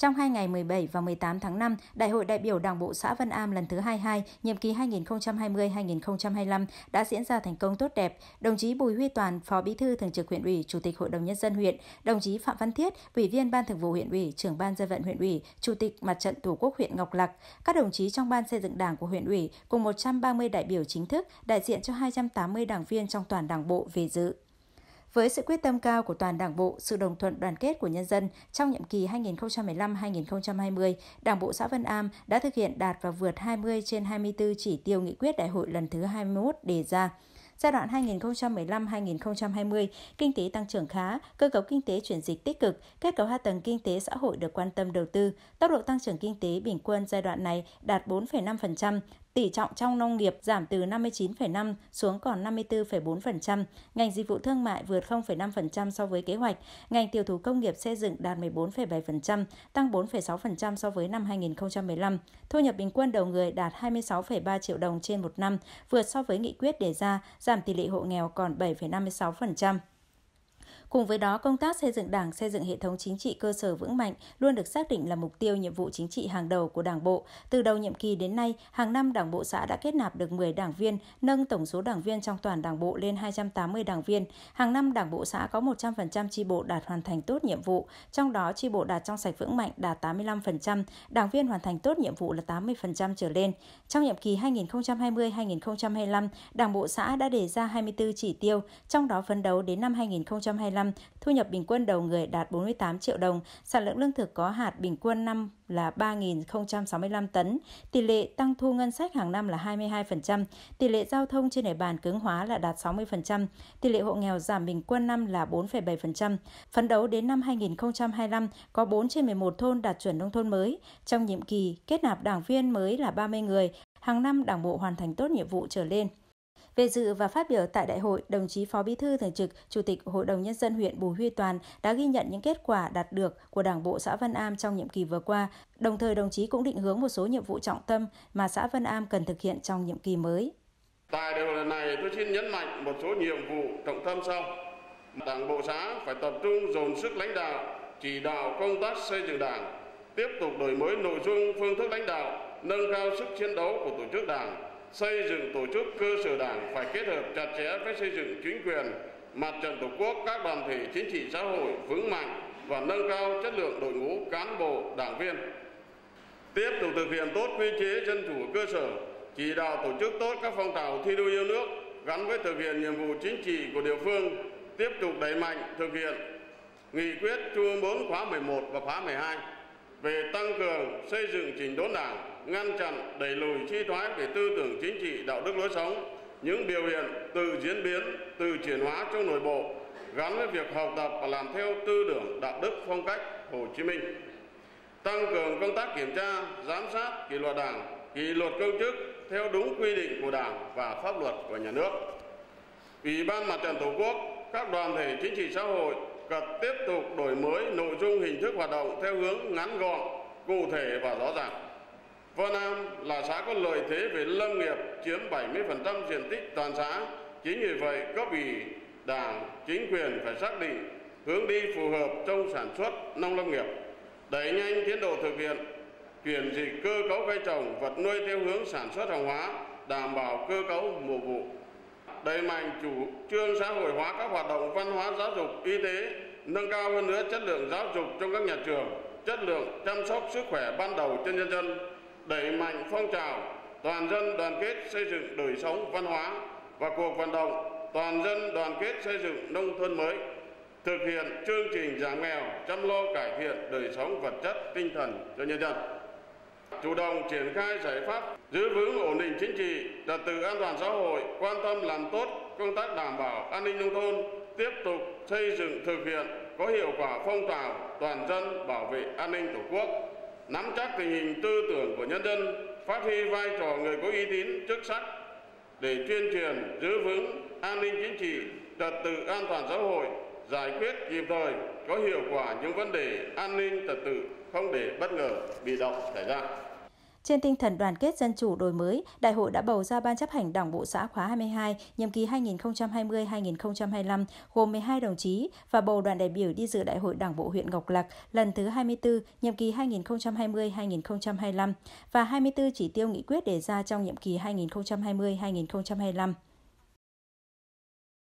Trong hai ngày 17 và 18 tháng 5, Đại hội đại biểu Đảng bộ xã Vân Am lần thứ 22, nhiệm kỳ 2020-2025 đã diễn ra thành công tốt đẹp. Đồng chí Bùi Huy Toàn, Phó Bí thư Thường trực huyện ủy, Chủ tịch Hội đồng Nhân dân huyện, đồng chí Phạm Văn Thiết, Ủy viên Ban Thường vụ huyện ủy, trưởng Ban dân vận huyện ủy, Chủ tịch Mặt trận Tổ quốc huyện Ngọc Lặc, các đồng chí trong Ban xây dựng Đảng của huyện ủy cùng 130 đại biểu chính thức, đại diện cho 280 đảng viên trong toàn Đảng bộ về dự. Với sự quyết tâm cao của toàn Đảng bộ, sự đồng thuận đoàn kết của nhân dân, trong nhiệm kỳ 2015-2020, Đảng bộ xã Vân Am đã thực hiện đạt và vượt 20 trên 24 chỉ tiêu nghị quyết đại hội lần thứ 21 đề ra. Giai đoạn 2015-2020, kinh tế tăng trưởng khá, cơ cấu kinh tế chuyển dịch tích cực, kết cấu hạ tầng kinh tế xã hội được quan tâm đầu tư. Tốc độ tăng trưởng kinh tế bình quân giai đoạn này đạt 4,5%, Tỷ trọng trong nông nghiệp giảm từ 59,5 xuống còn 54,4%. Ngành dịch vụ thương mại vượt 0,5% so với kế hoạch. Ngành tiêu thụ công nghiệp xây dựng đạt 14,7%, tăng 4,6% so với năm 2015. Thu nhập bình quân đầu người đạt 26,3 triệu đồng trên một năm, vượt so với nghị quyết đề ra, giảm tỷ lệ hộ nghèo còn 7,56%. Cùng với đó, công tác xây dựng Đảng, xây dựng hệ thống chính trị cơ sở vững mạnh luôn được xác định là mục tiêu nhiệm vụ chính trị hàng đầu của Đảng bộ. Từ đầu nhiệm kỳ đến nay, hàng năm Đảng bộ xã đã kết nạp được 10 đảng viên, nâng tổng số đảng viên trong toàn Đảng bộ lên 280 đảng viên. Hàng năm Đảng bộ xã có 100% chi bộ đạt hoàn thành tốt nhiệm vụ, trong đó chi bộ đạt trong sạch vững mạnh đạt 85%, đảng viên hoàn thành tốt nhiệm vụ là 80% trở lên. Trong nhiệm kỳ 2020-2025, Đảng bộ xã đã đề ra 24 chỉ tiêu, trong đó phấn đấu đến năm 2025 năm, thu nhập bình quân đầu người đạt 48 triệu đồng, sản lượng lương thực có hạt bình quân năm là 3.065 tấn, tỷ lệ tăng thu ngân sách hàng năm là 22%, tỷ lệ giao thông trên địa bàn cứng hóa là đạt 60%, tỷ lệ hộ nghèo giảm bình quân năm là 4,7%. Phấn đấu đến năm 2025 có 4 trên 11 thôn đạt chuẩn nông thôn mới. Trong nhiệm kỳ, kết nạp đảng viên mới là 30 người, hàng năm đảng bộ hoàn thành tốt nhiệm vụ trở lên. Về dự và phát biểu tại đại hội, đồng chí Phó Bí thư Thường trực, Chủ tịch Hội đồng Nhân dân huyện Bùi Huy Toàn đã ghi nhận những kết quả đạt được của Đảng bộ xã Văn Am trong nhiệm kỳ vừa qua. Đồng thời đồng chí cũng định hướng một số nhiệm vụ trọng tâm mà xã Văn Am cần thực hiện trong nhiệm kỳ mới. Tại đại hội lần này, tôi xin nhấn mạnh một số nhiệm vụ trọng tâm sau. Đảng bộ xã phải tập trung dồn sức lãnh đạo, chỉ đạo công tác xây dựng đảng, tiếp tục đổi mới nội dung phương thức lãnh đạo, nâng cao sức chiến đấu của tổ chức đảng, xây dựng tổ chức cơ sở đảng phải kết hợp chặt chẽ với xây dựng chính quyền, mặt trận tổ quốc, các đoàn thể chính trị xã hội vững mạnh và nâng cao chất lượng đội ngũ cán bộ, đảng viên. Tiếp tục thực hiện tốt quy chế dân chủ cơ sở, chỉ đạo tổ chức tốt các phong trào thi đua yêu nước gắn với thực hiện nhiệm vụ chính trị của địa phương, tiếp tục đẩy mạnh thực hiện nghị quyết Trung ương 4 khóa 11 và khóa 12 về tăng cường xây dựng chỉnh đốn đảng, ngăn chặn, đẩy lùi suy thoái về tư tưởng chính trị, đạo đức lối sống, những biểu hiện từ diễn biến từ chuyển hóa trong nội bộ, gắn với việc học tập và làm theo tư tưởng, đạo đức, phong cách Hồ Chí Minh. Tăng cường công tác kiểm tra, giám sát kỷ luật đảng, kỷ luật công chức theo đúng quy định của đảng và pháp luật của nhà nước. Ủy ban mặt trận tổ quốc, các đoàn thể chính trị xã hội cần tiếp tục đổi mới nội dung hình thức hoạt động theo hướng ngắn gọn cụ thể và rõ ràng Vân Nam là xã có lợi thế về lâm nghiệp chiếm 70% diện tích toàn xã. Chính vì vậy, cấp ủy, đảng, chính quyền phải xác định hướng đi phù hợp trong sản xuất nông lâm nghiệp, đẩy nhanh tiến độ thực hiện chuyển dịch cơ cấu cây trồng, vật nuôi theo hướng sản xuất hàng hóa, đảm bảo cơ cấu mùa vụ. Đẩy mạnh chủ trương xã hội hóa các hoạt động văn hóa giáo dục, y tế, nâng cao hơn nữa chất lượng giáo dục trong các nhà trường, chất lượng chăm sóc sức khỏe ban đầu cho nhân dân, đẩy mạnh phong trào toàn dân đoàn kết xây dựng đời sống văn hóa và cuộc vận động toàn dân đoàn kết xây dựng nông thôn mới thực hiện chương trình giảm nghèo chăm lo cải thiện đời sống vật chất tinh thần cho nhân dân chủ động triển khai giải pháp giữ vững ổn định chính trị trật tự an toàn xã hội quan tâm làm tốt công tác đảm bảo an ninh nông thôn tiếp tục xây dựng thực hiện có hiệu quả phong trào toàn dân bảo vệ an ninh tổ quốc nắm chắc tình hình tư tưởng của nhân dân, phát huy vai trò người có uy tín, chức sắc để tuyên truyền giữ vững an ninh chính trị, trật tự an toàn xã hội, giải quyết kịp thời có hiệu quả những vấn đề an ninh trật tự không để bất ngờ bị động xảy ra. Trên tinh thần đoàn kết dân chủ đổi mới, Đại hội đã bầu ra Ban chấp hành Đảng bộ xã khóa 22, nhiệm kỳ 2020-2025, gồm 12 đồng chí và bầu đoàn đại biểu đi dự Đại hội Đảng bộ huyện Ngọc Lặc lần thứ 24, nhiệm kỳ 2020-2025 và 24 chỉ tiêu nghị quyết đề ra trong nhiệm kỳ 2020-2025.